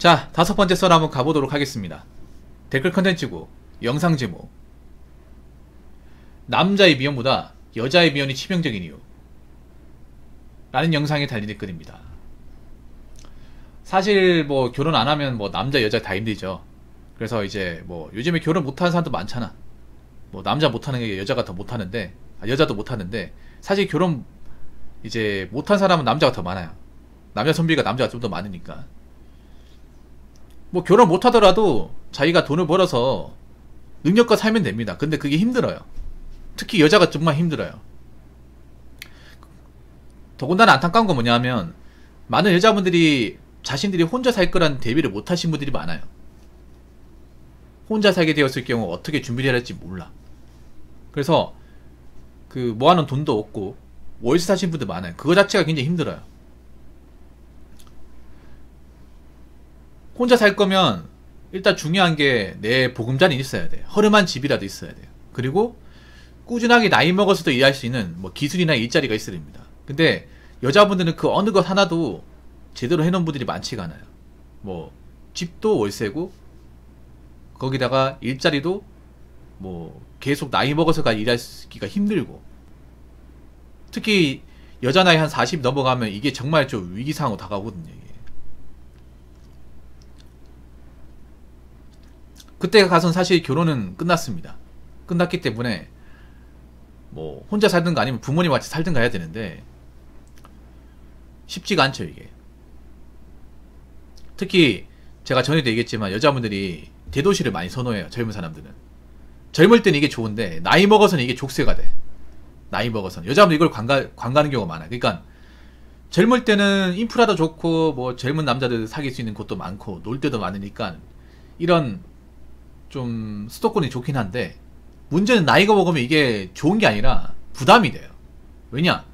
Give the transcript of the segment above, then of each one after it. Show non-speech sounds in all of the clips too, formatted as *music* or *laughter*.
자, 다섯 번째 썰 한번 가보도록 하겠습니다. 댓글 컨텐츠고, 영상 제목. 남자의 미연보다 여자의 미연이 치명적인 이유. 라는 영상에 달린 댓글입니다. 사실 뭐 결혼 안 하면 뭐 남자 여자 다 힘들죠. 그래서 이제 뭐 요즘에 결혼 못하는 사람도 많잖아. 뭐 남자 못하는 게 여자가 더 못하는데 아, 여자도 못하는데 사실 결혼 이제 못한 사람은 남자가 더 많아요. 남자 선비가 남자가 좀 더 많으니까. 뭐 결혼 못하더라도 자기가 돈을 벌어서 능력과 살면 됩니다. 근데 그게 힘들어요. 특히 여자가 정말 힘들어요. 더군다나 안타까운 건 뭐냐면 많은 여자분들이 자신들이 혼자 살 거란 대비를 못 하신 분들이 많아요. 혼자 살게 되었을 경우 어떻게 준비를 해야 할지 몰라. 그래서 그 모아놓은 돈도 없고 월세 사신 분들 많아요. 그거 자체가 굉장히 힘들어요. 혼자 살 거면 일단 중요한 게 내 보금자리 있어야 돼. 허름한 집이라도 있어야 돼요. 그리고 꾸준하게 나이 먹어서도 일할 수 있는 뭐 기술이나 일자리가 있어야 됩니다. 근데 여자분들은 그 어느 것 하나도 제대로 해놓은 분들이 많지가 않아요. 뭐 집도 월세고 거기다가 일자리도 뭐 계속 나이 먹어서가 일하기가 힘들고 특히 여자 나이 한 40 넘어가면 이게 정말 좀 위기상으로 다가오거든요. 이게. 그때 가선 사실 결혼은 끝났습니다. 끝났기 때문에 뭐 혼자 살든가 아니면 부모님 같이 살든가 해야 되는데 쉽지가 않죠 이게. 특히 제가 전에도 얘기했지만 여자분들이 대도시를 많이 선호해요 젊은 사람들은. 젊을 때는 이게 좋은데 나이 먹어서는 이게 족쇄가 돼. 나이 먹어서는 여자분들 이걸 관가 관가는 경우가 많아요. 그러니까 젊을 때는 인프라도 좋고 뭐 젊은 남자들 사귈 수 있는 곳도 많고 놀 때도 많으니까 이런 좀 수도권이 좋긴 한데 문제는 나이가 먹으면 이게 좋은 게 아니라 부담이 돼요. 왜냐?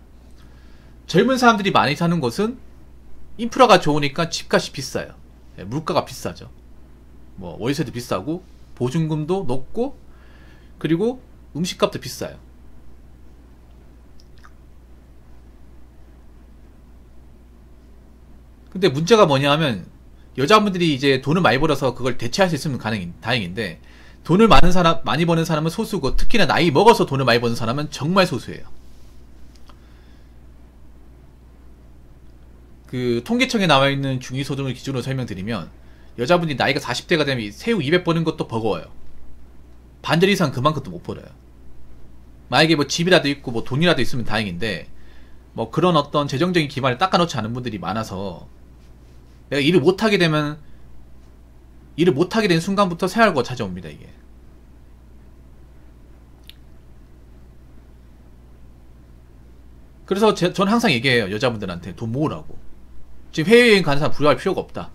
젊은 사람들이 많이 사는 곳은 인프라가 좋으니까 집값이 비싸요. 예, 물가가 비싸죠. 뭐 월세도 비싸고 보증금도 높고 그리고 음식값도 비싸요. 근데 문제가 뭐냐 하면 여자분들이 이제 돈을 많이 벌어서 그걸 대체할 수 있으면 가능 다행인데 돈을 많은 사람 많이 버는 사람은 소수고 특히나 나이 먹어서 돈을 많이 버는 사람은 정말 소수예요. 그 통계청에 나와 있는 중위소득을 기준으로 설명드리면 여자분이 나이가 40대가 되면 새우 200 버는 것도 버거워요. 반절 이상 그만큼도 못 벌어요. 만약에 뭐 집이라도 있고 뭐 돈이라도 있으면 다행인데 뭐 그런 어떤 재정적인 기반을 닦아놓지 않은 분들이 많아서 내가 일을 못하게 되면 일을 못하게 된 순간부터 생활고가 찾아옵니다 이게. 그래서 제, 전 항상 얘기해요 여자분들한테. 돈 모으라고. 지금 해외여행 가는 사람 부러워할 필요가 없다.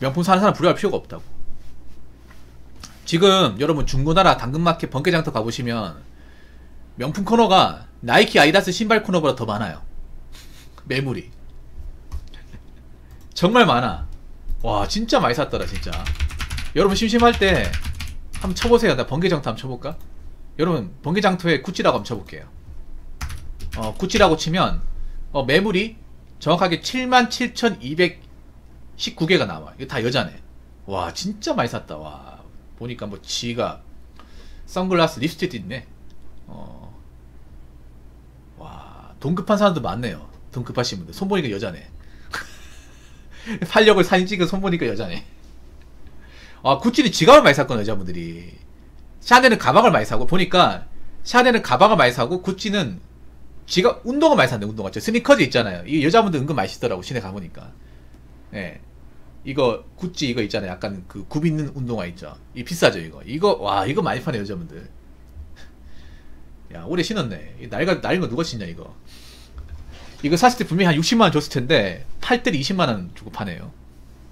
명품 사는 사람 부러워할 필요가 없다고. 지금 여러분 중고나라 당근마켓 번개장터 가보시면 명품 코너가 나이키 아이다스 신발 코너보다 더 많아요. 매물이 정말 많아. 와 진짜 많이 샀더라 진짜. 여러분 심심할 때 한번 쳐보세요. 나 번개장터 한번 쳐볼까? 여러분 번개장터에 구찌라고 한번 쳐볼게요. 어 구찌라고 치면 어, 매물이 정확하게 77,219개가 나와. 이거 다 여자네. 와 진짜 많이 샀다. 와 보니까 뭐 지가 선글라스 립스틱도 있네. 어. 와, 돈 급한 사람도 많네요. 돈 급하신 분들. 손 보니까 여자네. *laughs* 활력을 사진 찍은 손 보니까 여자네. 아, 구찌는 지갑을 많이 샀거든, 여자분들이. 샤넬은 가방을 많이 사고, 보니까, 샤넬은 가방을 많이 사고, 구찌는 지갑, 운동을 많이 샀네, 운동화. 스니커즈 있잖아요. 이 여자분들 은근 많이 쓰더라고, 시내 가보니까. 예. 이거, 구찌 이거 있잖아요. 약간 그 굽 있는 운동화 있죠. 이 비싸죠, 이거. 이거, 와, 이거 많이 파네, 여자분들. *laughs* 야, 오래 신었네. 날가, 날인 거 누가 신냐, 이거. 이거 샀을 때 분명히 한 60만원 줬을 텐데, 팔 때를 20만원 주고 파네요.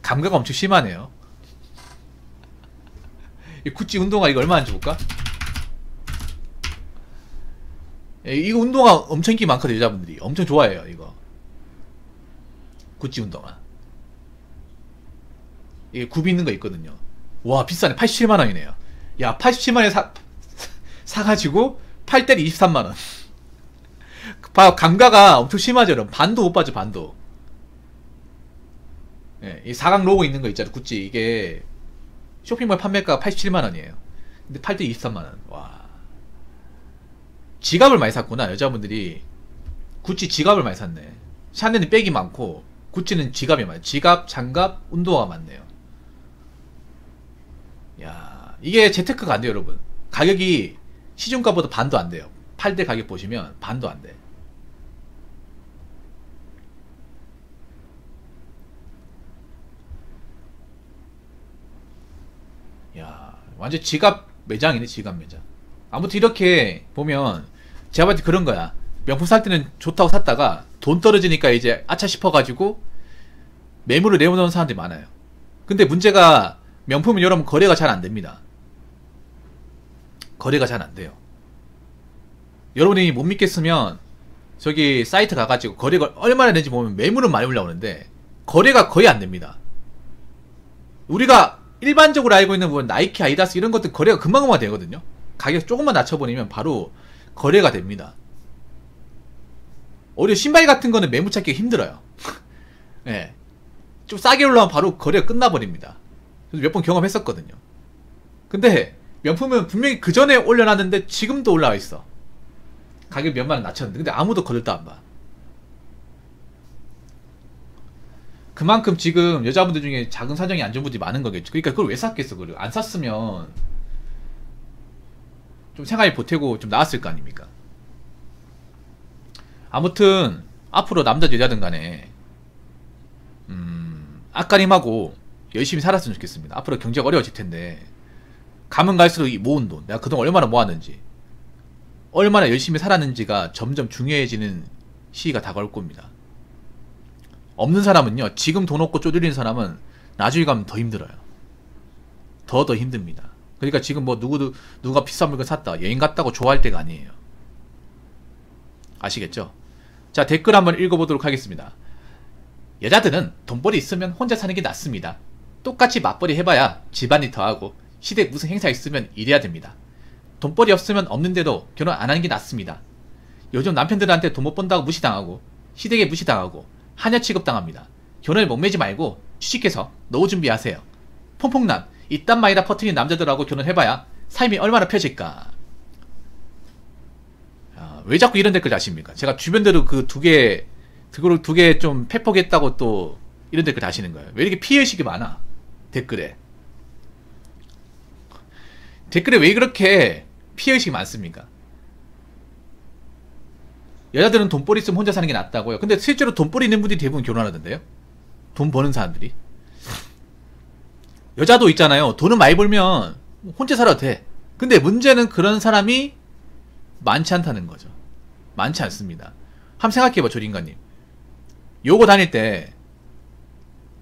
감각 엄청 심하네요. 이 구찌 운동화 이거 얼마 안 줄까? 예, 이거 운동화 엄청 인기 많거든요, 여자분들이. 엄청 좋아해요, 이거. 구찌 운동화. 이게 굽이 있는 거 있거든요. 와, 비싸네. 87만원이네요. 야, 87만원에 사, 사가지고, 팔 때를 23만원. 봐, 감가가 엄청 심하죠, 여러분. 반도 못 빠져, 반도. 예, 이 사각 로고 있는 거 있잖아요. 구찌 이게 쇼핑몰 판매가가 87만 원이에요. 근데 팔 때 23만 원. 와. 지갑을 많이 샀구나 여자분들이 구찌 지갑을 많이 샀네. 샤넬은 백이 많고 구찌는 지갑이 많아요. 지갑, 장갑, 운동화가 많네요. 야 이게 재테크가 안 돼요, 여러분. 가격이 시중가보다 반도 안 돼요. 팔때 가격 보시면 반도 안 돼. 야 완전 지갑 매장이네, 지갑 매장. 아무튼 이렇게 보면 제가 봤을 때 그런 거야. 명품 살 때는 좋다고 샀다가 돈 떨어지니까 이제 아차 싶어가지고 매물을 내놓는 사람들이 많아요. 근데 문제가 명품은 여러분 거래가 잘 안 됩니다. 거래가 잘 안 돼요. 여러분이 못 믿겠으면 저기 사이트 가가지고 거래가 얼마나 되는지 보면 매물은 많이 올라오는데 거래가 거의 안 됩니다. 우리가 일반적으로 알고 있는 뭐 나이키, 아이다스 이런 것들 거래가 금방금방 되거든요. 가격 조금만 낮춰버리면 바로 거래가 됩니다. 오히려 신발 같은 거는 매물 찾기가 힘들어요. *laughs* 예. 네. 좀 싸게 올라오면 바로 거래가 끝나버립니다. 그래서 몇번 경험했었거든요. 근데 명품은 분명히 그 전에 올려놨는데 지금도 올라와 있어. 가격 몇만 원 낮췄는데 근데 아무도 거들떠 안 봐. 그만큼 지금 여자분들 중에 작은 사정이 안 좋은 분들이 많은 거겠죠. 그러니까 그걸 왜 샀겠어, 그걸. 안 샀으면 좀 생활이 보태고 좀 나았을 거 아닙니까? 아무튼 앞으로 남자 여자든 간에 음, 아까님하고 열심히 살았으면 좋겠습니다. 앞으로 경제가 어려워질 텐데 가면 갈수록 이 모은 돈 내가 그동안 얼마나 모았는지 얼마나 열심히 살았는지가 점점 중요해지는 시기가 다가올 겁니다. 없는 사람은요 지금 돈 없고 쪼들리는 사람은 나중에 가면 더 힘들어요. 더 더 힘듭니다. 그러니까 지금 뭐 누구도 누가 비싼 물건 샀다 여행 갔다고 좋아할 때가 아니에요. 아시겠죠? 자 댓글 한번 읽어보도록 하겠습니다. 여자들은 돈벌이 있으면 혼자 사는 게 낫습니다. 똑같이 맞벌이 해봐야 집안이 더하고 시댁 무슨 행사 있으면 일해야 됩니다. 돈벌이 없으면 없는데도 결혼 안 하는 게 낫습니다. 요즘 남편들한테 돈 못 번다고 무시당하고 시댁에 무시당하고 하녀 취급당합니다. 결혼을 목매지 말고 취직해서 노후 준비하세요. 퐁퐁남 이딴 말이라 퍼트린 남자들하고 결혼해봐야 삶이 얼마나 펴질까. 아, 왜 자꾸 이런 댓글 다십니까? 제가 주변대로 그 두 개, 그거를 두 개 좀 패폭했다고 또 이런 댓글 다시는 거예요. 왜 이렇게 피해의식이 많아? 댓글에. 댓글에 왜 그렇게 피해의식이 많습니까? 여자들은 돈벌이 있으면 혼자 사는 게 낫다고요. 근데 실제로 돈벌이 있는 분들이 대부분 결혼하던데요? 돈 버는 사람들이. 여자도 있잖아요. 돈을 많이 벌면 혼자 살아도 돼. 근데 문제는 그런 사람이 많지 않다는 거죠. 많지 않습니다. 한번 생각해봐, 조린가님. 요거 다닐 때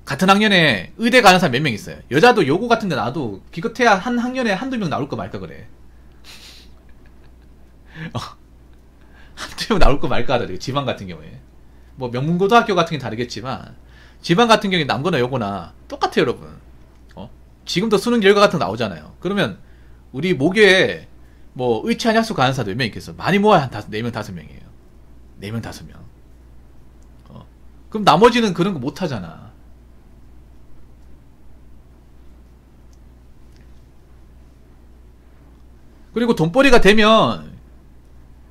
같은 학년에 의대 가는 사람 몇 명 있어요. 여자도 요거 같은 데 나도 기껏해야 한 학년에 한두 명 나올 거 말까 그래. 어. 한두 명 나올 거 말까 하더라고요. 지방 같은 경우에. 뭐 명문고등학교 같은 게 다르겠지만 지방 같은 경우에 남거나 요거나 똑같아요, 여러분. 어? 지금도 수능 결과 같은 거 나오잖아요. 그러면 우리 모교에 뭐 의치 한 약속 가는 사람 몇명 있겠어? 많이 모아야 한 다섯, 네 명, 다섯 명이에요. 네 명, 다섯 명. 어. 그럼 나머지는 그런 거 못 하잖아. 그리고 돈벌이가 되면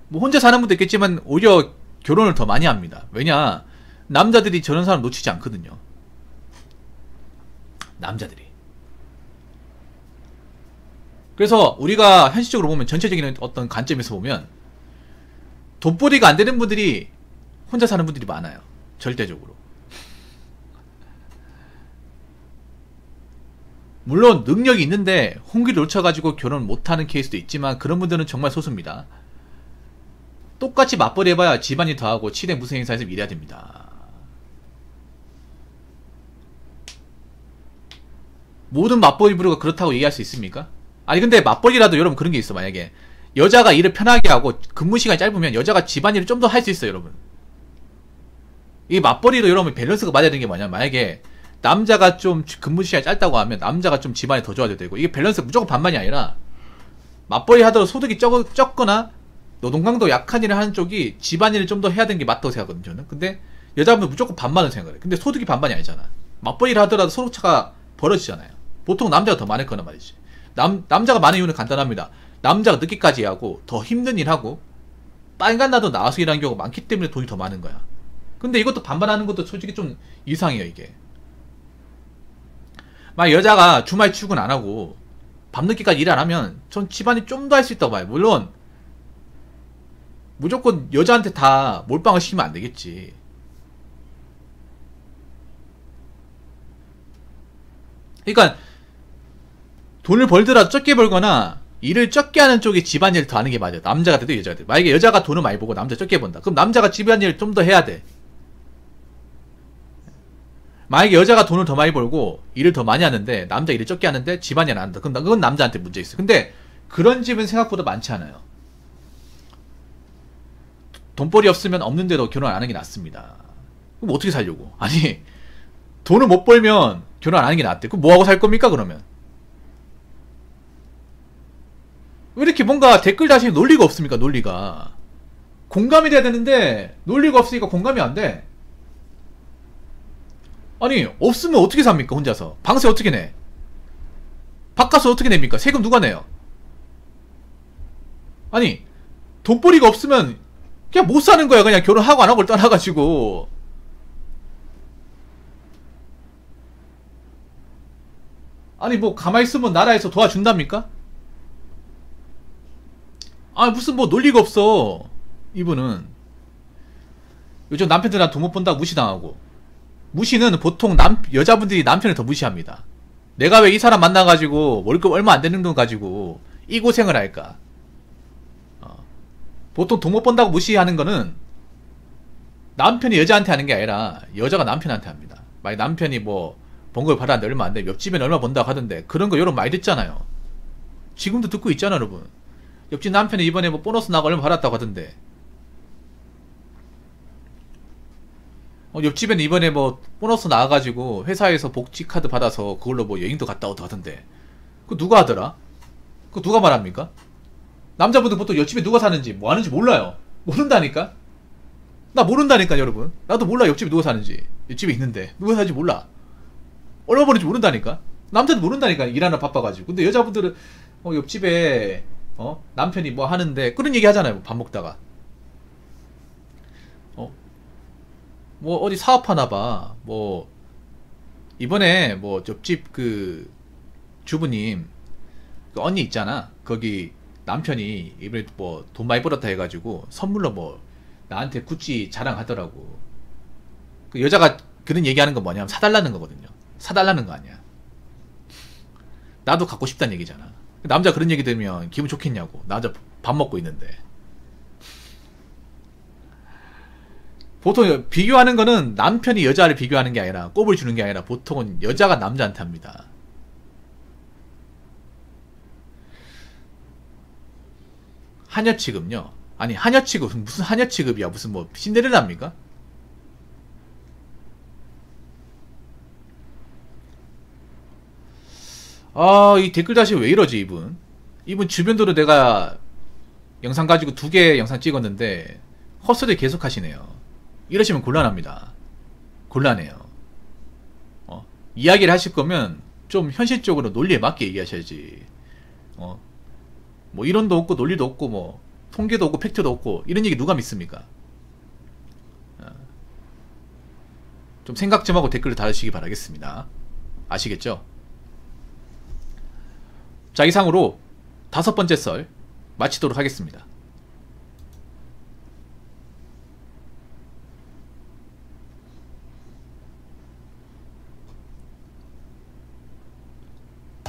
뭐 혼자 사는 분도 있겠지만 오히려 결혼을 더 많이 합니다. 왜냐 남자들이 저런 사람 놓치지 않거든요. 남자들이. 그래서 우리가 현실적으로 보면 전체적인 어떤 관점에서 보면 돈벌이가 안 되는 분들이 혼자 사는 분들이 많아요. 절대적으로. 물론 능력이 있는데 홍기를 놓쳐가지고 결혼 못하는 케이스도 있지만 그런 분들은 정말 소수입니다. 똑같이 맞벌이 해봐야 집안이 더하고 치대 무슨 행사에서 일해야 됩니다. 모든 맞벌이 부류가 그렇다고 얘기할 수 있습니까? 아니 근데 맞벌이라도 여러분 그런 게 있어 만약에 여자가 일을 편하게 하고 근무 시간이 짧으면 여자가 집안일을 좀 더 할 수 있어요 여러분 이 맞벌이도 여러분 밸런스가 맞아야 되는 게 뭐냐 만약에 남자가 좀 근무 시간이 짧다고 하면 남자가 좀 집안일 더 도와줘야 되고 이게 밸런스 무조건 반반이 아니라 맞벌이 하더라도 소득이 적, 적거나 노동 강도 약한 일을 하는 쪽이 집안일을 좀 더 해야 되는 게 맞다고 생각하거든요 저는 근데 여자분은 무조건 반반을 생각해요 근데 소득이 반반이 아니잖아 맞벌이를 하더라도 서로 차가 벌어지잖아요. 보통 남자가 더 많을 거란 말이지. 남, 남자가 많은 이유는 간단합니다. 남자가 늦게까지 하고 더 힘든 일 하고 빨간 나도 나와서 일하는 경우가 많기 때문에 돈이 더 많은 거야. 근데 이것도 반반하는 것도 솔직히 좀 이상해요, 이게. 막 여자가 주말 출근 안 하고 밤늦게까지 일 안 하면 전 집안이 좀 더 할 수 있다고 봐요. 물론 무조건 여자한테 다 몰빵을 시키면 안 되겠지. 그러니까 돈을 벌더라도 적게 벌거나 일을 적게 하는 쪽이 집안일을 더 하는 게 맞아요. 남자가 돼도 여자가 돼. 만약에 여자가 돈을 많이 벌고 남자 적게 번다. 그럼 남자가 집안일을 좀더 해야 돼. 만약에 여자가 돈을 더 많이 벌고 일을 더 많이 하는데 남자 일을 적게 하는데 집안일 안 한다. 그럼 그건 남자한테 문제 있어. 근데 그런 집은 생각보다 많지 않아요. 돈벌이 없으면 없는데도 결혼 안 하는 게 낫습니다. 그럼 어떻게 살려고? *laughs* 아니 돈을 못 벌면 결혼 안 하는 게 낫대. 그럼 뭐 하고 살 겁니까 그러면? 왜 이렇게 뭔가 댓글 다시 논리가 없습니까 논리가? 공감이 돼야 되는데 논리가 없으니까 공감이 안 돼. 아니 없으면 어떻게 삽니까 혼자서 방세 어떻게 내 바깥서 어떻게 냅니까 세금 누가 내요 아니 돈벌이가 없으면 그냥 못 사는 거야. 그냥 결혼하고 안 하고를 떠나가지고. 아니 뭐 가만히 있으면 나라에서 도와준답니까? 아 무슨 뭐 논리가 없어 이분은. 요즘 남편들한테 돈못 번다고 무시당하고. 무시는 보통 남, 여자분들이 남편을 더 무시합니다. 내가 왜 이 사람 만나가지고 월급 얼마 안 되는 돈 가지고 이 고생을 할까? 어. 보통 돈못 번다고 무시하는 거는 남편이 여자한테 하는 게 아니라 여자가 남편한테 합니다. 만약 남편이 뭐 번걸 받았는데 얼마 안 돼. 옆집엔 얼마 번다고 하던데 그런 거 여러분 많이 듣잖아요. 지금도 듣고 있잖아 여러분. 옆집 남편이 이번에 뭐 보너스 나가 얼마 받았다고 하던데 어, 옆집에는 이번에 뭐 보너스 나와가지고 회사에서 복지 카드 받아서 그걸로 뭐 여행도 갔다 오고 하던데 그 누가 하더라? 그 누가 말합니까? 남자분들 보통 옆집에 누가 사는지 뭐 하는지 몰라요. 모른다니까? 나 모른다니까 여러분. 나도 몰라 옆집에 누가 사는지. 옆집에 있는데 누가 사는지 몰라. 얼마 버는지 모른다니까? 남자도 모른다니까 일하나 바빠가지고. 근데 여자분들은 어, 옆집에 어 남편이 뭐 하는데 그런 얘기 하잖아요. 밥 먹다가. 뭐 어디 사업하나 봐. 뭐 이번에 뭐 옆집 그 주부님 그 언니 있잖아. 거기 남편이 이번에 뭐 돈 많이 벌었다 해가지고 선물로 뭐 나한테 구찌 자랑하더라고. 그 여자가 그런 얘기하는 건 뭐냐면 사달라는 거거든요. 사달라는 거 아니야. 나도 갖고 싶다는 얘기잖아. 남자 그런 얘기 들으면 기분 좋겠냐고. 나저 밥 먹고 있는데. 보통 비교하는 거는 남편이 여자를 비교하는 게 아니라 꼽을 주는 게 아니라 보통은 여자가 남자한테 합니다. 한여 취급요? 아니 한여 취급 무슨 한여 취급이야? 무슨 뭐 신데렐라입니까? 아, 이 댓글 다시 왜 이러지, 이분? 이분 주변도로 내가 영상 가지고 두 개 영상 찍었는데 헛소리 계속 하시네요. 이러시면 곤란합니다. 곤란해요. 어, 이야기를 하실 거면 좀 현실적으로 논리에 맞게 얘기하셔야지. 어, 뭐 이론도 없고 논리도 없고 뭐 통계도 없고 팩트도 없고 이런 얘기 누가 믿습니까? 어, 좀 생각 좀 하고 댓글을 달으시기 바라겠습니다. 아시겠죠? 자 이상으로 다섯 번째 썰 마치도록 하겠습니다.